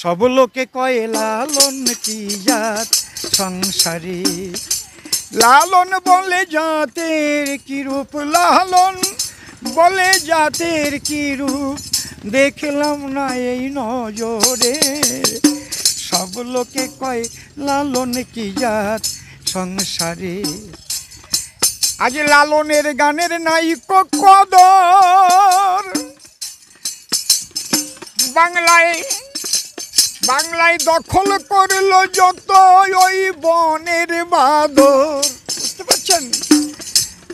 সব লোকে কয়ে, লালন কি জাত সংসারে? লালন বলে জাতের কিরূপ লালন বলে জাতের কিরূপ দেখলাম না এই নজরে। সব লোকে কয়, লালন কি জাত সংসারে? আজ লালনের গানের নাইক কদর। বাংলায় বাংলায় দখল করল যত ওই বনের বাদর। বুঝতে পারছেন?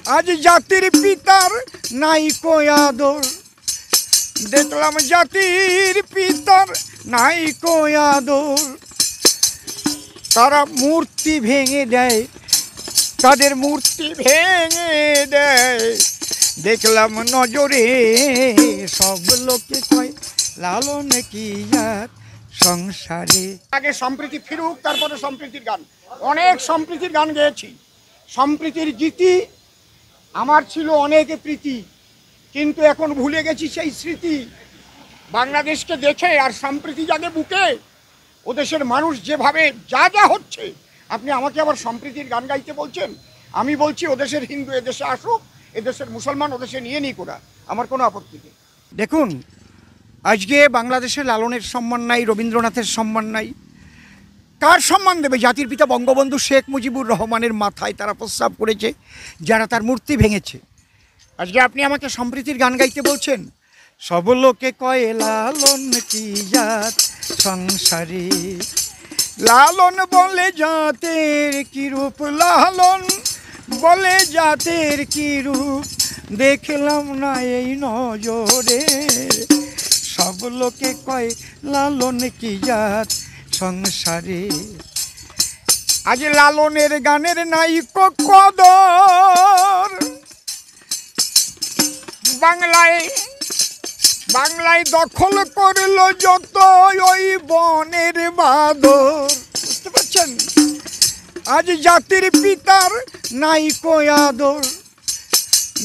আজ জাতির পিতার নাইকো আদর। দেখলাম জাতির পিতার নাইকো আদর। তারা মূর্তি ভেঙে দেয়। তাদের মূর্তি ভেঙে দেয়। দেখলাম নজরে সব লোকে কয়, লালন কি আর সংসারে। আগে সম্প্রীতি ফিরুক তারপরে সম্প্রীতির গান। অনেক সম্প্রীতির গান গেয়েছি। সম্প্রীতির গীতি আমার ছিল অনেক প্রীতি কিন্তু এখন ভুলে গেছি সেই স্মৃতি। বাংলাদেশকে দেখে আর সম্প্রীতি জাগে বুকে ও দেশের মানুষ যেভাবে যা যা হচ্ছে আপনি আমাকে আবার সম্প্রীতির গান গাইতে বলছেন? আমি বলছি ও দেশের হিন্দু এদেশে আসুক এদেশের মুসলমান ওদেশে নিয়ে নিক ওরা। আমার কোনো আপত্তি নেই। দেখুন আজকে বাংলাদেশে লালনের সম্মান নাই, রবীন্দ্রনাথের সম্মান নাই। কার সম্মান দেবে? জাতির পিতা বঙ্গবন্ধু শেখ মুজিবুর রহমানের মাথায় তারা প্রস্তাব করেছে, যারা তার মূর্তি ভেঙেছে। আজকে আপনি আমাকে সম্প্রীতির গান গাইতে বলছেন? সব লোকে কয়ে, লালন কি জাত সংসারে? লালন বলে জাতের কি রূপ? লালন বলে জাতের কি রূপ? দেখলাম না এই নজরে। সব লোকে কয়, লালন কি জাত সংসারে? আজ লালনের গানের নাইক কদর। বাংলায় বাংলায় দখল করল যত ওই বনের বাদর। বুঝতে পারছেন? আজ জাতির পিতার নাইকো আদর।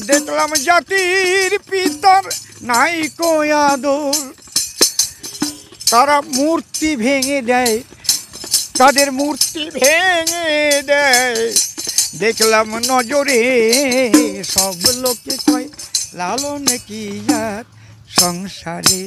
দেখলাম জাতির পিতার নাই আদর। তারা মূর্তি ভেঙে দেয়, তাদের মূর্তি ভেঙে দেয়। দেখলাম নজরে সব লোকে কয়, লালন কি সংসারে?